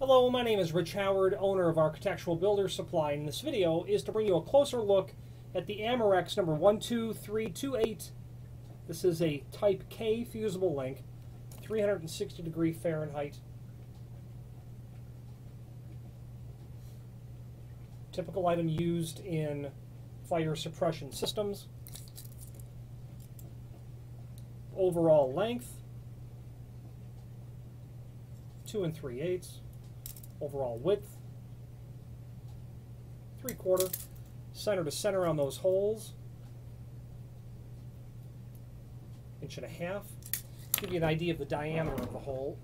Hello, my name is Rich Howard, owner of Architectural Builder Supply, and this video is to bring you a closer look at the Amerex number 12328. This is a Type K fusible link, 360 degree Fahrenheit. Typical item used in fire suppression systems. Overall length, two and three eighths overall width, three quarter, center to center on those holes, inch and a half. Give you an idea of the diameter of the hole.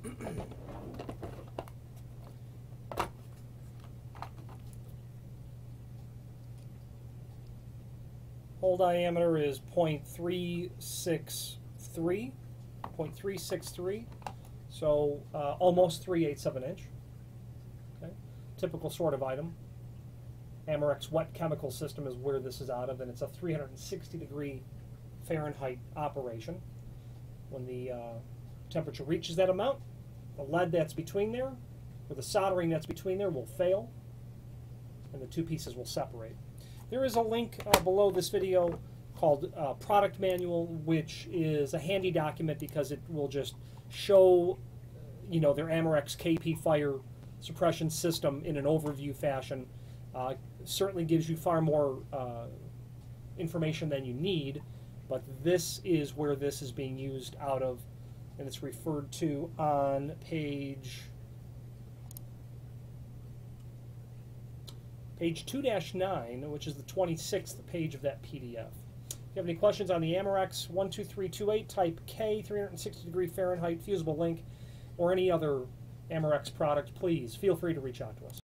hole diameter is 0.363, 0.363, so uh, almost 3 eighths of an inch typical sort of item. Amerex wet chemical system is where this is out of, and it's a 360 degree Fahrenheit operation. When the uh, temperature reaches that amount, the lead that's between there, or the soldering that's between there, will fail, and the two pieces will separate. There is a link uh, below this video called uh, Product Manual, which is a handy document because it will just show, you know, their Amerex KP Fire suppression system in an overview fashion uh, certainly gives you far more uh, information than you need, but this is where this is being used out of, and it's referred to on page page 2-9, which is the 26th page of that PDF. If you have any questions on the Amerex 12328 Type K 360 degree Fahrenheit fusible link or any other Amerex product, please feel free to reach out to us.